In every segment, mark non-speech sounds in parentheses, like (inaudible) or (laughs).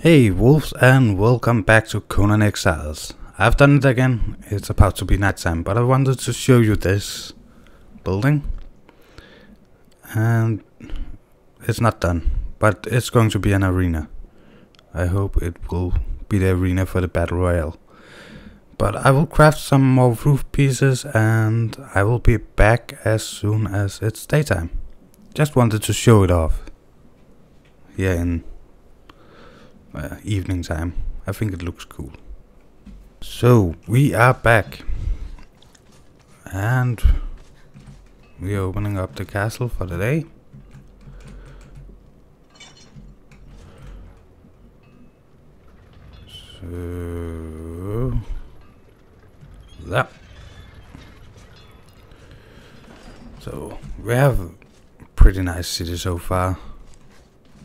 Hey wolves and welcome back to Conan Exiles. I've done it again, it's about to be nighttime, but I wanted to show you this building. And it's not done, but it's going to be an arena. I hope it will be the arena for the Battle Royale. But I will craft some more roof pieces and I will be back as soon as it's daytime. Just wanted to show it off. Here in uh, evening time. I think it looks cool. So we are back, and we are opening up the castle for the day. So that. So we have a pretty nice city so far.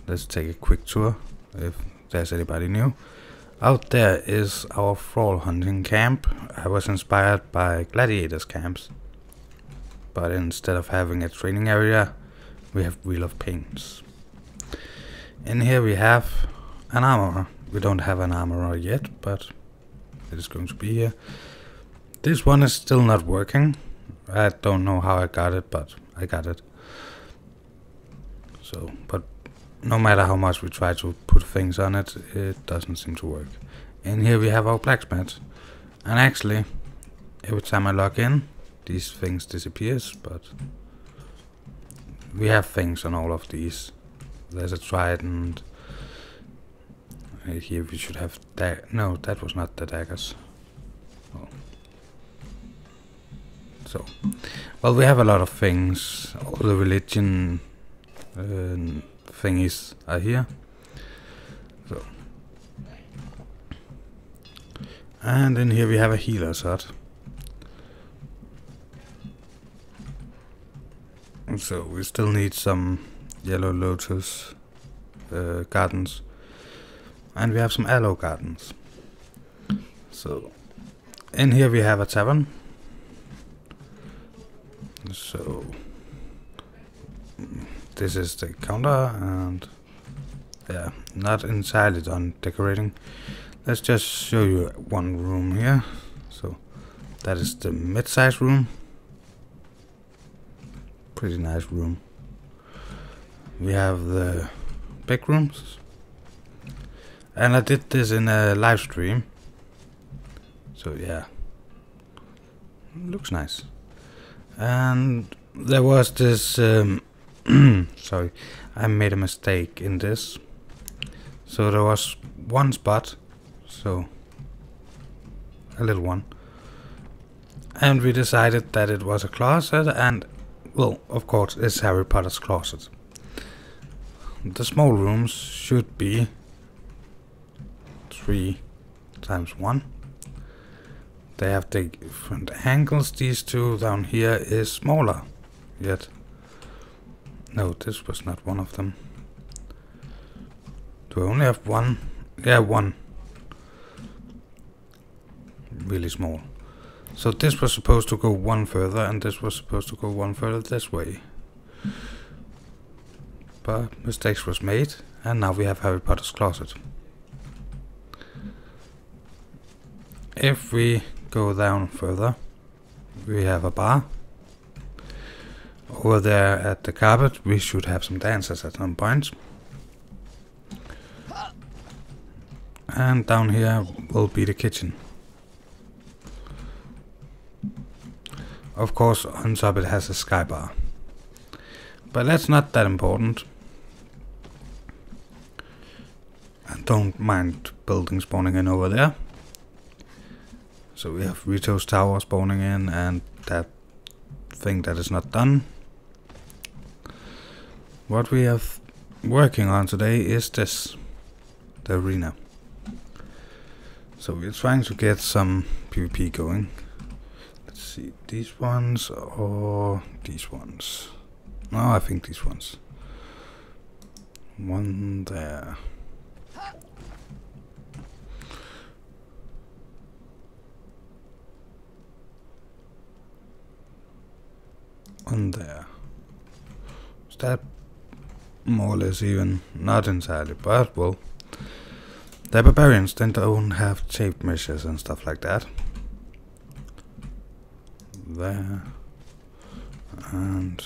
Let's take a quick tour if there's anybody new. Out there is our thrall hunting camp. I was inspired by gladiators camps. But instead of having a training area, we have Wheel of Pains. In here we have an armorer. We don't have an armorer yet, but it is going to be here. This one is still not working. I don't know how I got it, but I got it. So, but no matter how much we try to put things on it, it doesn't seem to work. And here we have our blacksmith. And actually, every time I log in, these things disappears, but we have things on all of these. There's a trident. Here we should have that. No, that was not the daggers. Oh. So, well, we have a lot of things. All the religion. Uh, thingies are here. So. And in here we have a healer's hut. So we still need some yellow lotus uh, gardens. And we have some aloe gardens. So in here we have a tavern. So this is the counter and yeah, not entirely done decorating. Let's just show you one room here. So that is the mid-size room. Pretty nice room. We have the big rooms. And I did this in a live stream. So yeah. Looks nice. And there was this um, (clears throat) sorry, I made a mistake in this. So there was one spot, so a little one. And we decided that it was a closet and, well, of course, it's Harry Potter's closet. The small rooms should be 3 times 1. They have different angles, these two down here is smaller, yet no, this was not one of them. Do I only have one? Yeah, one. Really small. So this was supposed to go one further, and this was supposed to go one further this way. But mistakes was made, and now we have Harry Potter's closet. If we go down further, we have a bar over there at the carpet, we should have some dancers at some point. And down here will be the kitchen. Of course, on top it has a sky bar. But that's not that important. I don't mind buildings spawning in over there. So we have Rito's tower spawning in and that thing that is not done what we are working on today is this, the arena. So we're trying to get some PvP going. Let's see, these ones or these ones? No, I think these ones. One there. One there. Is that more or less even. Not entirely, but well. The barbarians then don't have tape measures and stuff like that. There. And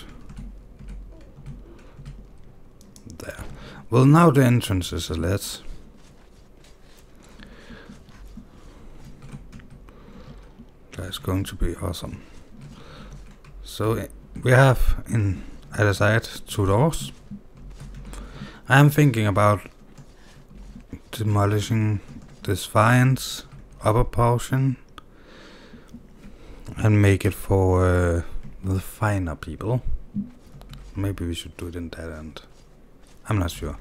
there. Well, now the entrance is a lit. That's going to be awesome. So we have in either side two doors. I am thinking about demolishing this vines upper portion and make it for uh, the finer people. Maybe we should do it in that end. I'm not sure.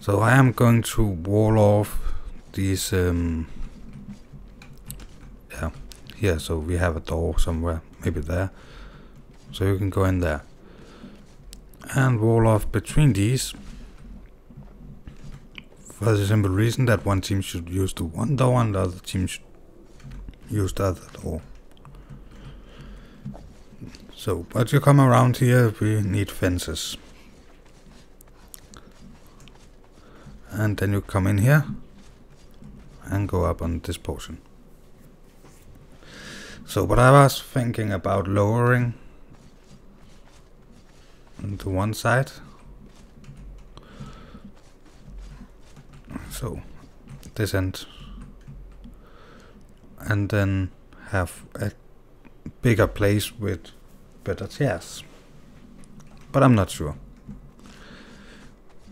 So I am going to wall off these um, yeah here so we have a door somewhere maybe there so you can go in there and wall off between these. For the simple reason that one team should use the one door and the other team should use the other door. So but you come around here we need fences. And then you come in here and go up on this portion. So what I was thinking about lowering to one side. So this end and then have a bigger place with better chairs. But I'm not sure.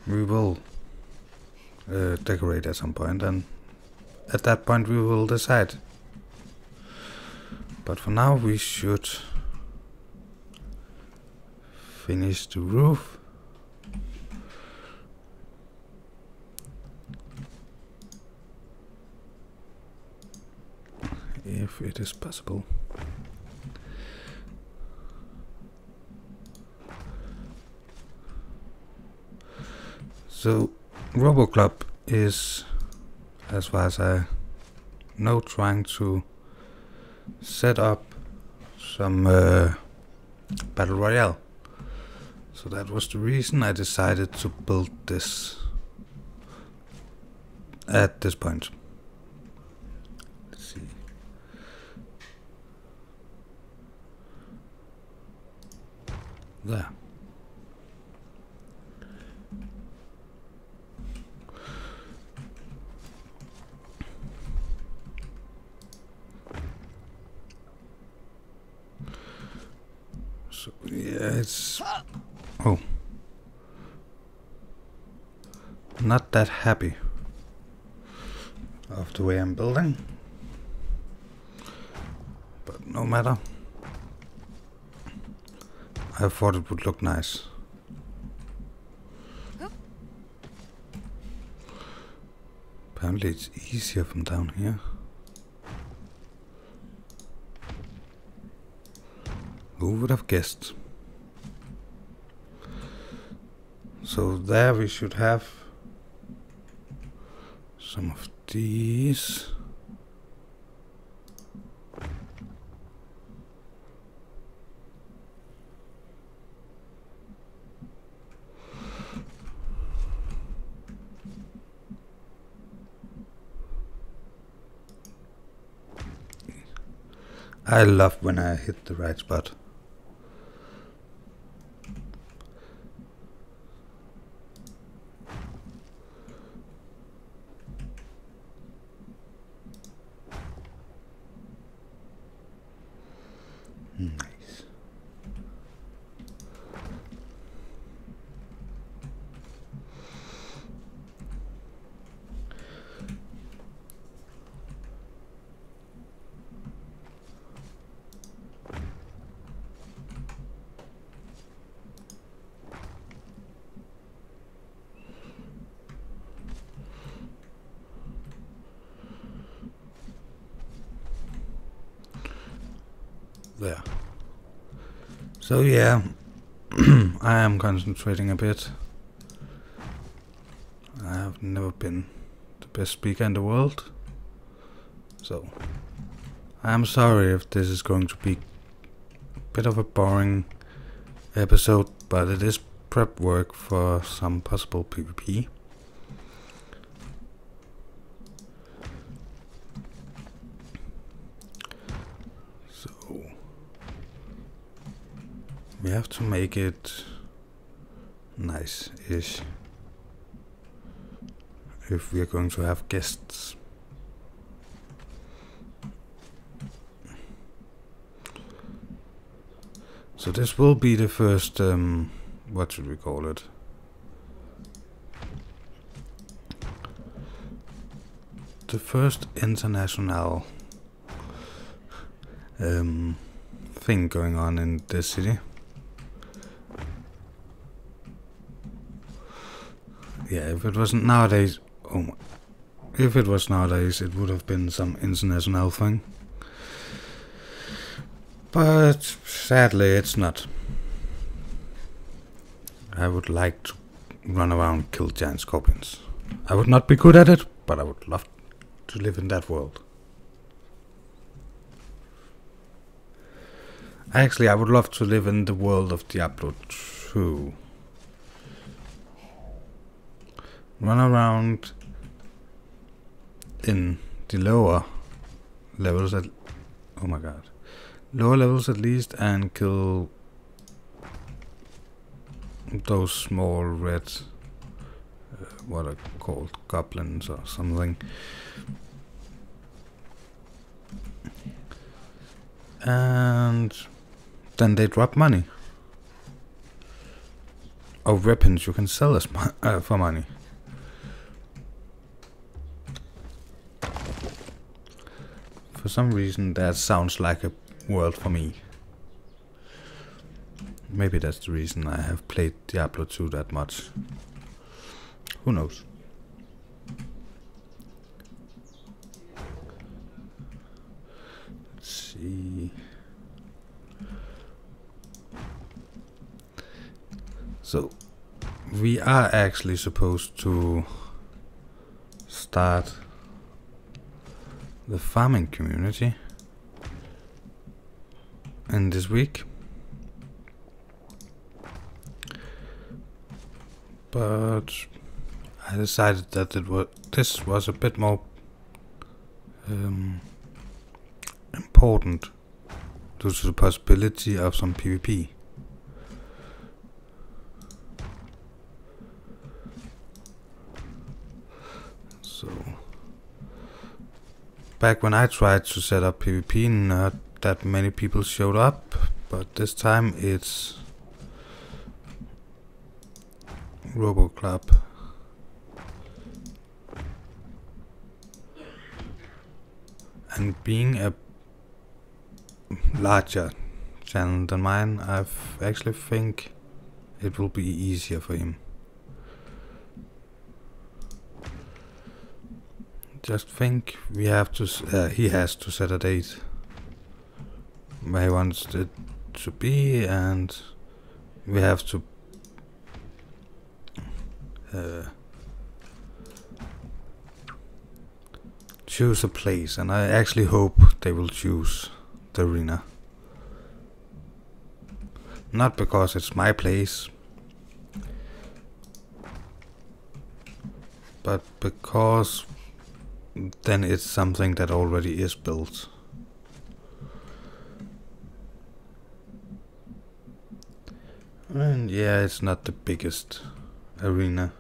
We will uh, decorate at some point and at that point we will decide but for now we should finish the roof. If it is possible. So, Roboclop is, as far as I know, trying to set up some uh, battle royale. So that was the reason I decided to build this at this point. Let's see. There. So, yeah, it's... Oh. Not that happy of the way I'm building. But no matter. I thought it would look nice. Apparently it's easier from down here. Who would have guessed? So there we should have some of these. I love when I hit the right spot. concentrating a bit. I have never been the best speaker in the world. So, I'm sorry if this is going to be a bit of a boring episode, but it is prep work for some possible PvP. So, we have to make it nice-ish if we are going to have guests. So this will be the first, um, what should we call it? The first international um, thing going on in this city. Yeah, if it wasn't nowadays, oh my, if it was nowadays, it would have been some international thing. But sadly, it's not. I would like to run around kill giant scorpions. I would not be good at it, but I would love to live in that world. Actually, I would love to live in the world of Diablo 2. Run around in the lower levels at... Oh my god. Lower levels at least and kill those small red... Uh, what are called? Goblins or something. And then they drop money. Or weapons you can sell mo uh, for money. For some reason that sounds like a world for me. Maybe that's the reason I have played Diablo 2 that much. Who knows? Let's see. So, we are actually supposed to start the farming community in this week. But I decided that it was this was a bit more um, important due to the possibility of some PvP. So, back when I tried to set up PvP, not that many people showed up, but this time it's Roboclop. And being a larger channel than mine, I actually think it will be easier for him. Just think we have to, uh, he has to set a date where he wants it to be and we have to uh, choose a place and I actually hope they will choose the arena. Not because it's my place, but because then it's something that already is built. And yeah, it's not the biggest arena.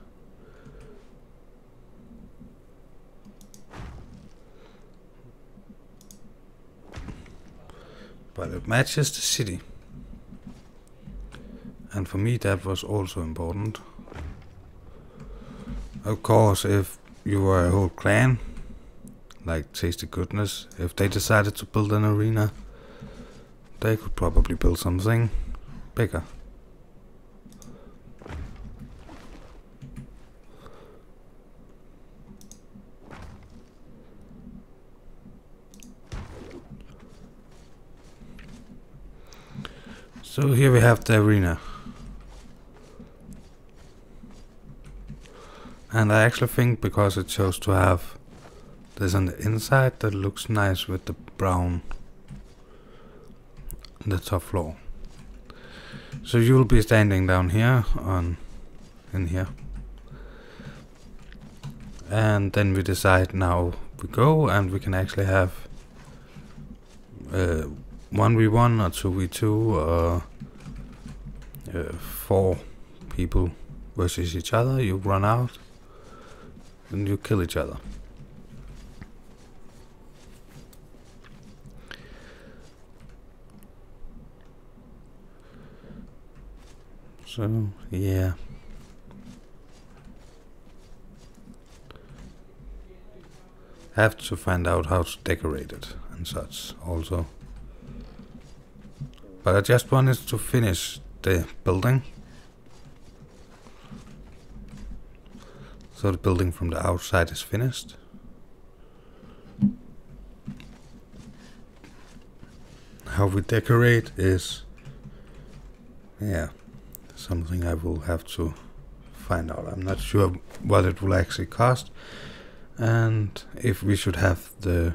But it matches the city. And for me that was also important. Of course, if you were a whole clan, like Tasty Goodness, if they decided to build an arena, they could probably build something bigger. So here we have the arena. And I actually think because it chose to have this on the inside that looks nice with the brown the top floor. So you'll be standing down here on in here. And then we decide now we go and we can actually have uh, 1v1 or 2v2 or uh, four people versus each other. You run out and you kill each other. So, yeah. have to find out how to decorate it and such also. But I just wanted to finish the building. So the building from the outside is finished. How we decorate is, yeah, something I will have to find out. I'm not sure what it will actually cost and if we should have the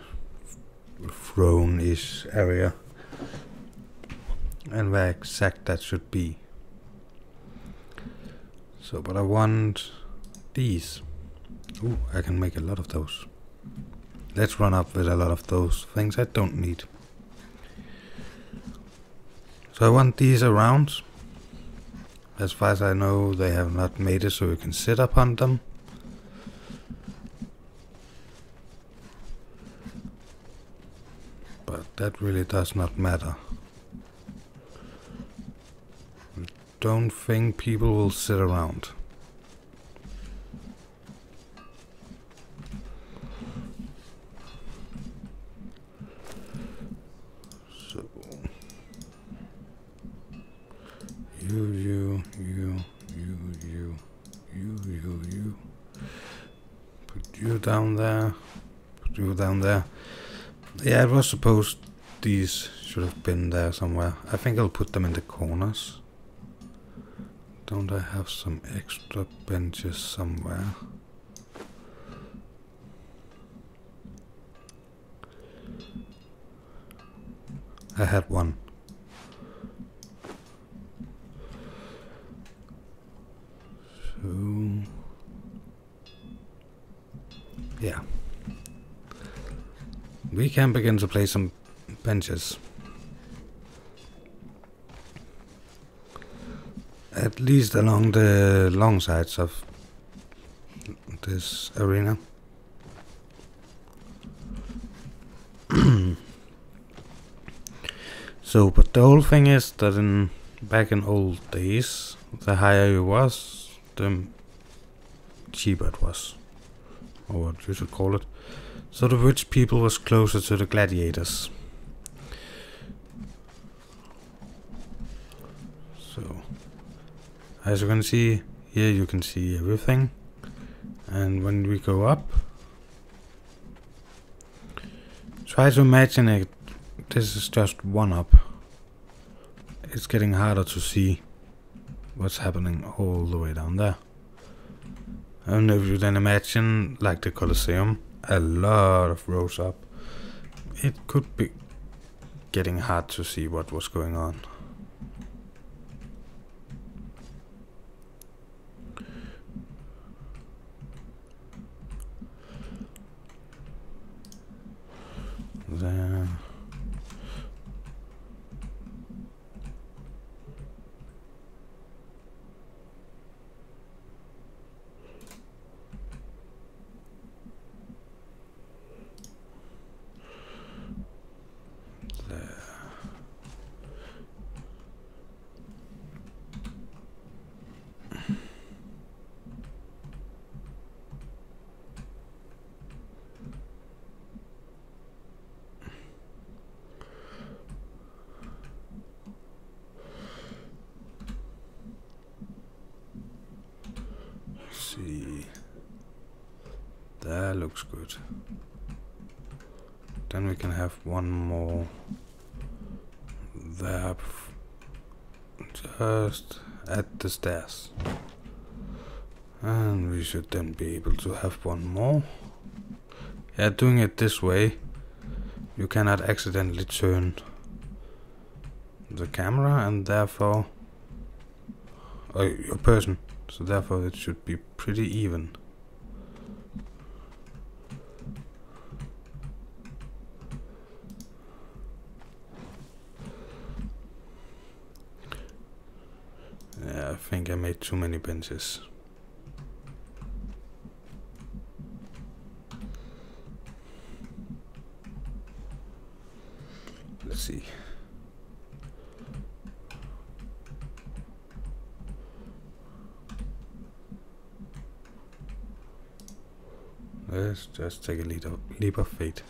throne-ish area and where exact that should be. So, but I want these. Ooh, I can make a lot of those. Let's run up with a lot of those things I don't need. So I want these around. As far as I know, they have not made it so you can sit upon them. But that really does not matter. I don't think people will sit around. So you, you, you, you, you, you, you, you. Put you down there. Put you down there. Yeah, it was supposed these should have been there somewhere. I think I'll put them in the corners. Don't I have some extra benches somewhere? I had one. So... Yeah. We can begin to play some benches. At least along the long sides of this arena. (clears throat) so, but the whole thing is that in back in old days, the higher you was, the cheaper it was, or what you should call it. So the rich people was closer to the gladiators. So, as you can see here you can see everything. And when we go up try to imagine it this is just one up. It's getting harder to see what's happening all the way down there. I don't know if you then imagine like the Colosseum a lot of rows up. It could be getting hard to see what was going on there. That looks good. Then we can have one more there just at the And we should then be able to have one more. Yeah, doing it this way, you cannot accidentally turn the camera and therefore, or your person, so therefore it should be pretty even. I think I made too many benches. Let's see. Let's just take a leap of, leap of faith.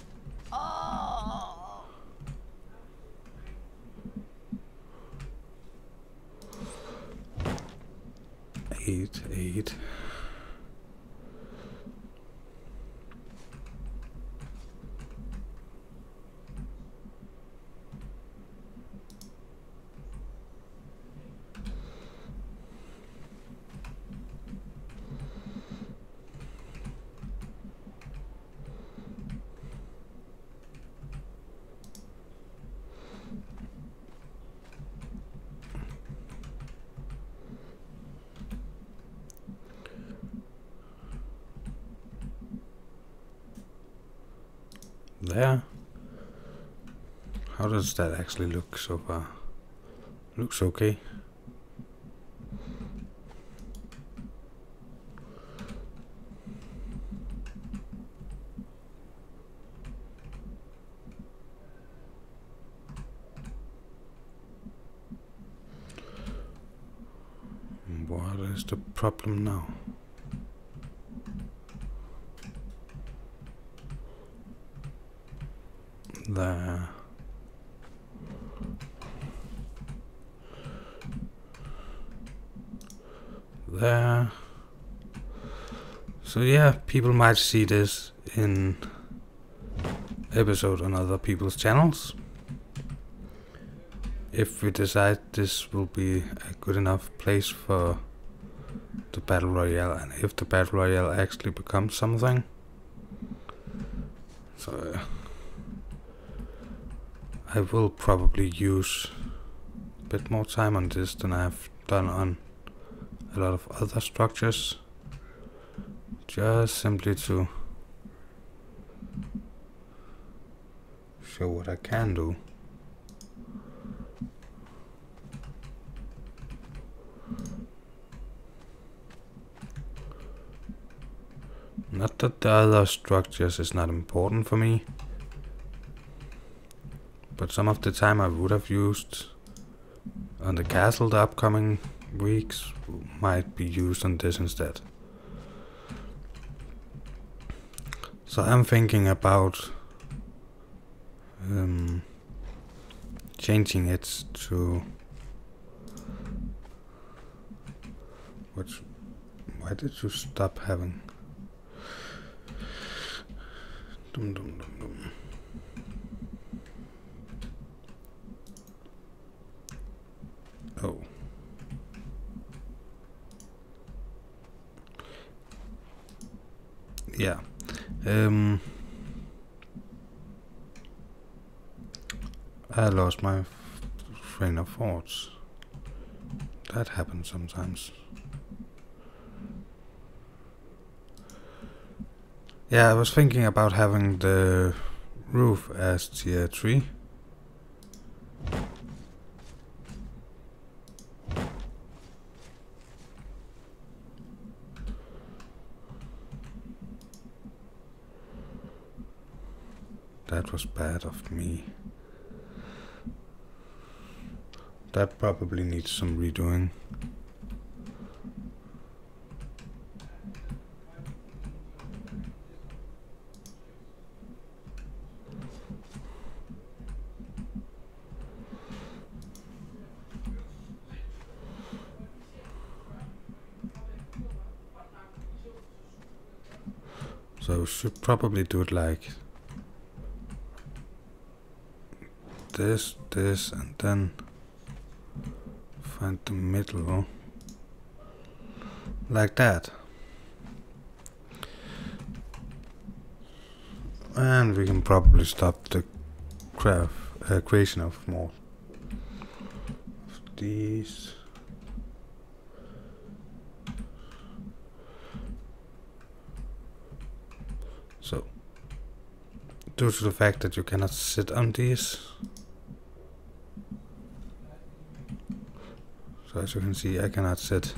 There. How does that actually look so far? Looks okay. What is the problem now? There. There. So yeah, people might see this in episode on other people's channels. If we decide this will be a good enough place for the battle royale and if the battle royale actually becomes something. So I will probably use a bit more time on this than I've done on a lot of other structures. Just simply to show what I can do. Not that the other structures is not important for me. But some of the time I would have used on the castle the upcoming weeks might be used on this instead. So I'm thinking about um, changing it to what? Why did you stop having? Dum, dum, dum, oh. Yeah. Um, I lost my train of thoughts. That happens sometimes. Yeah, I was thinking about having the roof as tier 3. That was bad of me. That probably needs some redoing. So should probably do it like this, this, and then find the middle like that. And we can probably stop the craft, uh, creation of more of these. So, due to the fact that you cannot sit on these, So as you can see, I cannot sit.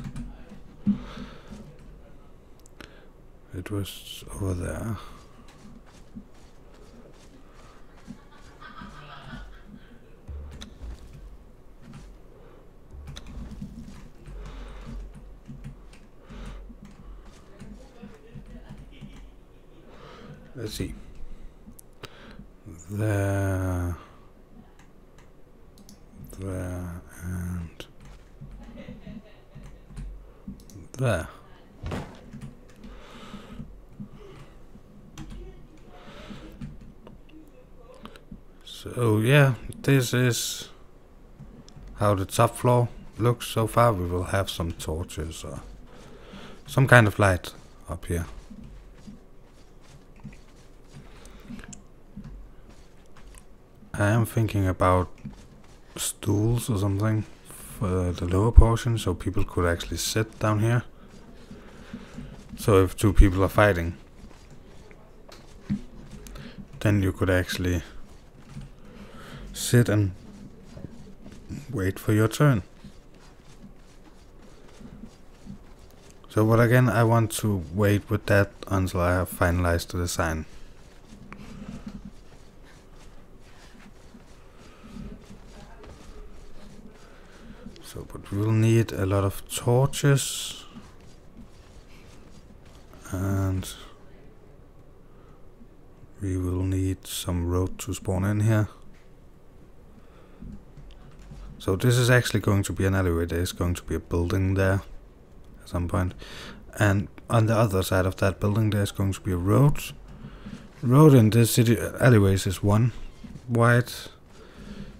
It was over there. Let's see. There. There and there. So yeah, this is how the top floor looks so far. We will have some torches or some kind of light up here. I am thinking about stools or something for the lower portion so people could actually sit down here. So if two people are fighting, then you could actually sit and wait for your turn. So but again I want to wait with that until I have finalized the design. So but we'll need a lot of torches and we will need some road to spawn in here. So this is actually going to be an alleyway. There is going to be a building there at some point. And on the other side of that building there is going to be a road. Road in this city alleyways is one wide.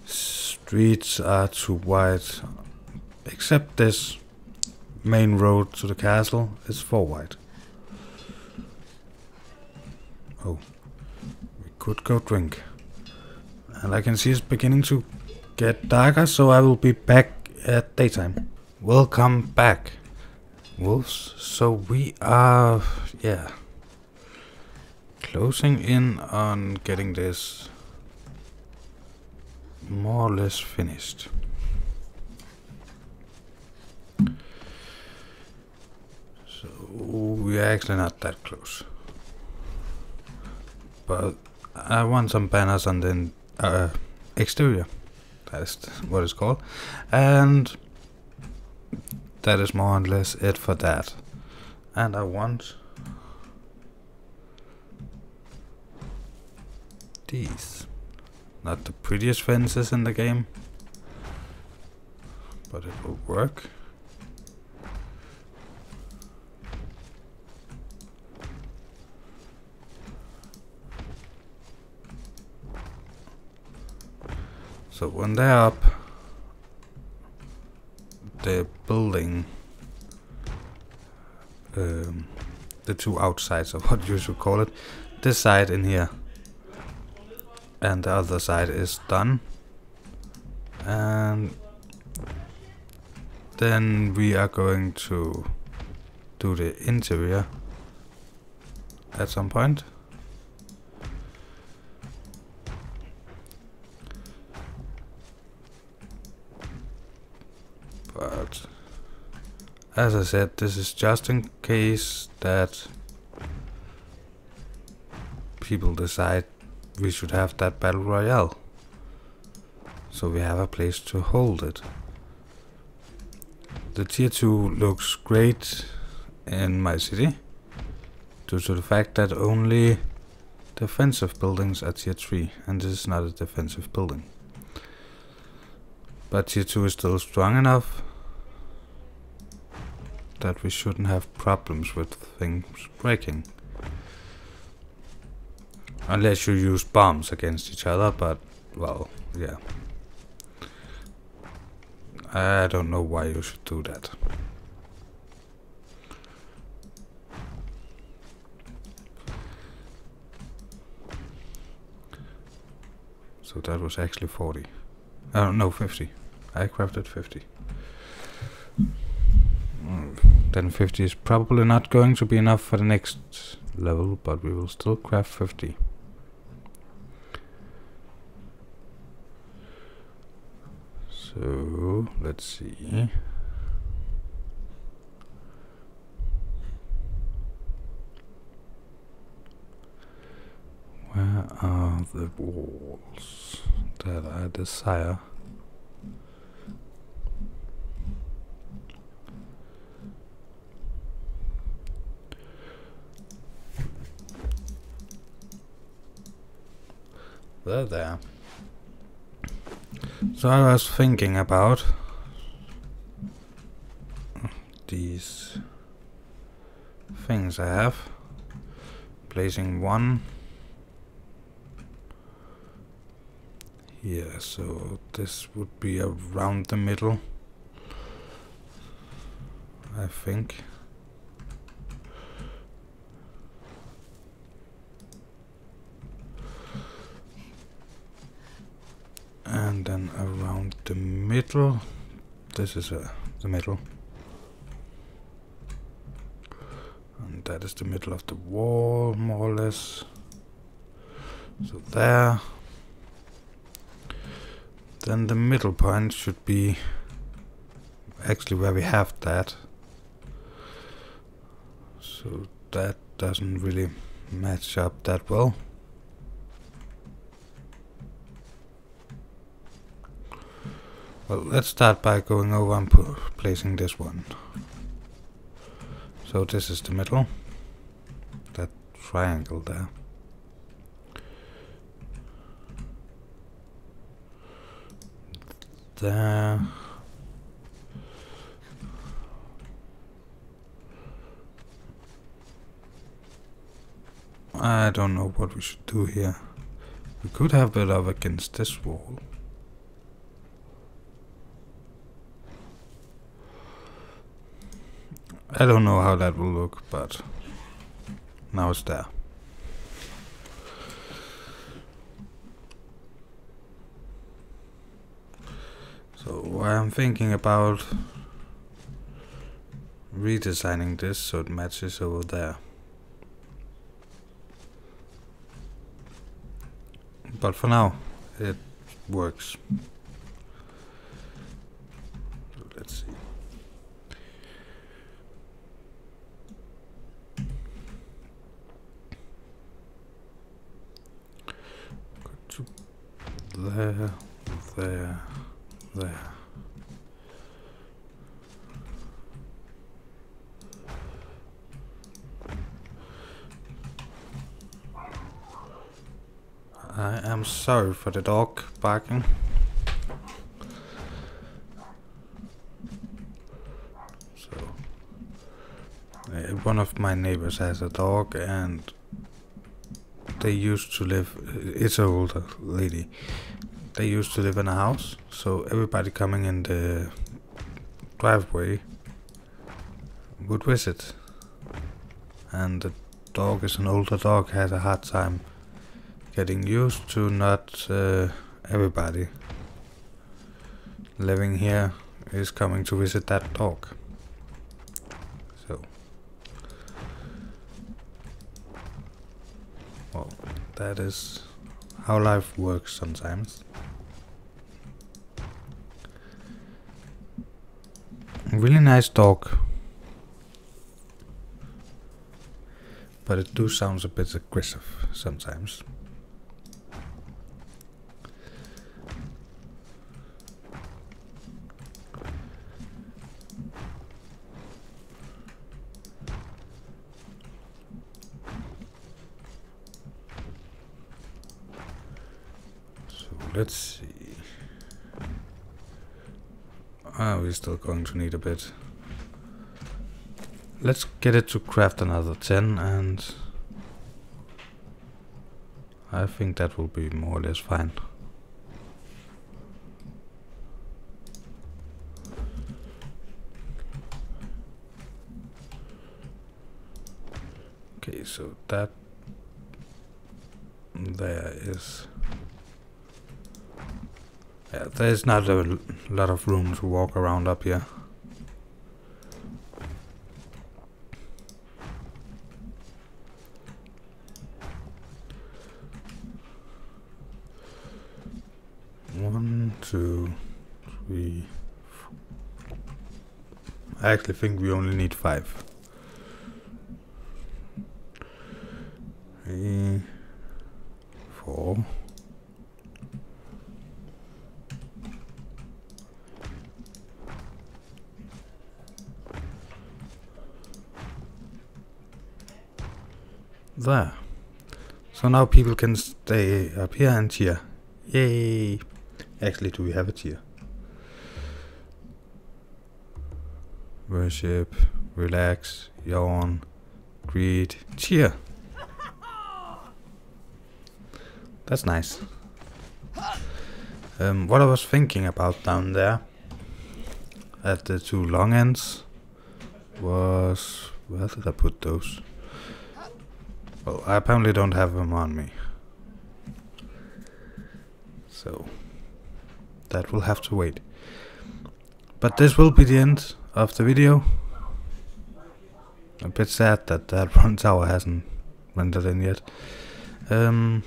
Streets are two wide. Except this main road to the castle is four wide. Oh. We could go drink. And I can see it's beginning to get darker, so I will be back at daytime. Welcome back, wolves. So we are, yeah, closing in on getting this more or less finished. So we are actually not that close. But I want some banners on the uh, exterior. That is what it's called. And that is more or less it for that. And I want these. Not the prettiest fences in the game, but it will work. So when they're up, they're building, um, the two outsides of (laughs) what you should call it, this side in here, and the other side is done. And then we are going to do the interior at some point. But as I said, this is just in case that people decide we should have that battle royale. So we have a place to hold it. The tier 2 looks great in my city due to the fact that only defensive buildings are tier 3 and this is not a defensive building. But tier 2 is still strong enough that we shouldn't have problems with things breaking. Unless you use bombs against each other, but, well, yeah. I don't know why you should do that. So that was actually 40. Oh, no, 50. I crafted 50. 150 is probably not going to be enough for the next level, but we will still craft 50. So, let's see. Where are the walls that I desire? They're there. So I was thinking about these things I have. Placing one here, so this would be around the middle, I think. and then around the middle. This is uh, the middle. And that is the middle of the wall more or less. So there. Then the middle point should be actually where we have that. So that doesn't really match up that well Well, let's start by going over and placing this one. So this is the middle. That triangle there. There. I don't know what we should do here. We could have it up against this wall. I don't know how that will look, but now it's there. So I'm thinking about redesigning this so it matches over there. But for now, it works. Let's see. there, there, there. I am sorry for the dog barking. So, uh, one of my neighbors has a dog and they used to live, it's an older lady, they used to live in a house, so everybody coming in the driveway would visit. And the dog is an older dog, had a hard time getting used to not uh, everybody living here is coming to visit that dog. So, well, that is how life works sometimes. Really nice dog. But it do sounds a bit aggressive sometimes. So let's see. Ah, we're still going to need a bit. Let's get it to craft another 10 and I think that will be more or less fine. Okay, so that there is yeah, there's not a lot of room to walk around up here. One, two, three. Four. I actually think we only need five. Three, there. So now people can stay up here and cheer. Yay! Actually, do we have a cheer? Worship, relax, yawn, greet, cheer. That's nice. Um, what I was thinking about down there at the two long ends was where did I put those? Well, I apparently don't have them on me. So that will have to wait. But this will be the end of the video. A bit sad that that (laughs) one tower hasn't rendered in yet. Um,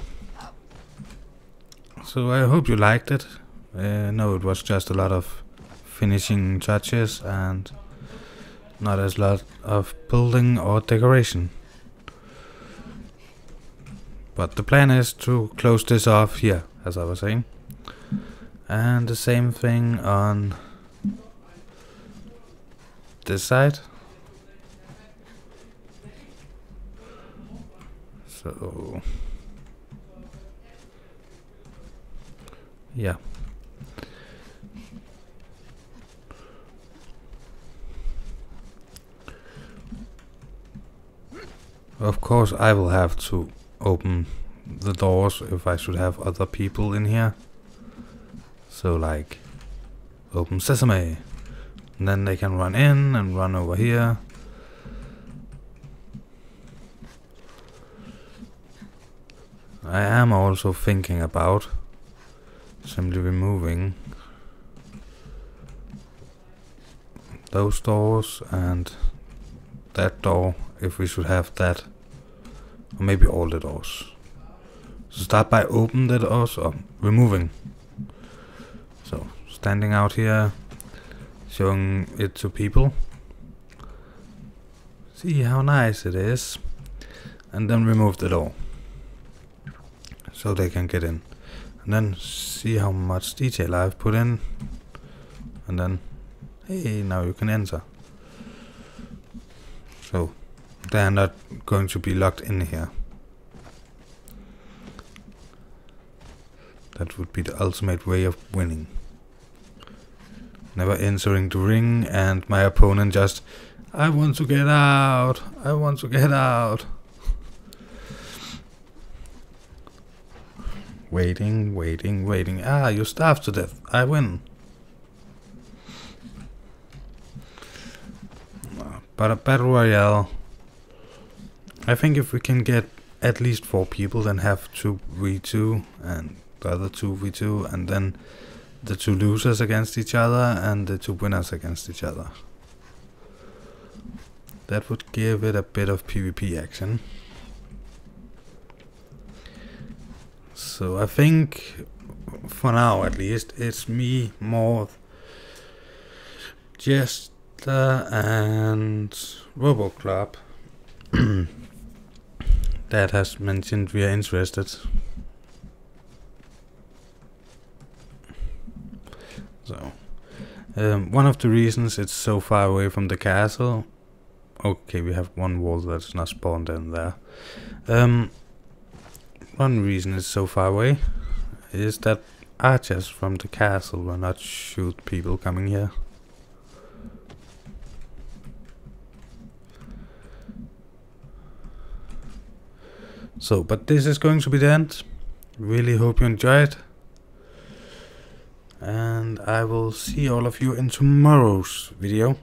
so I hope you liked it. Uh, no, it was just a lot of finishing touches and not as lot of building or decoration. But the plan is to close this off here, as I was saying. And the same thing on this side. So yeah. Of course I will have to open the doors if I should have other people in here. So like open sesame. And then they can run in and run over here. I am also thinking about simply removing those doors and that door if we should have that or maybe all the doors so start by opening the doors or removing so standing out here showing it to people. See how nice it is. And then remove the door so they can get in. And then see how much detail I've put in. And then hey now you can enter. So they're not going to be locked in here that would be the ultimate way of winning never entering the ring and my opponent just I want to get out I want to get out Waiting, waiting, waiting. Ah, you starved to death. I win. But a battle royale. I think if we can get at least four people, then have two v2 and the other two v2, and then the two losers against each other and the two winners against each other. That would give it a bit of PvP action. So I think, for now at least, it's me, more Jester and Roboclop (clears throat) that has mentioned we are interested. So, um, one of the reasons it's so far away from the castle. Okay, we have one wall that's not spawned in there. Um, one reason it's so far away is that archers from the castle will not shoot people coming here. So, but this is going to be the end. Really hope you enjoyed. And I will see all of you in tomorrow's video.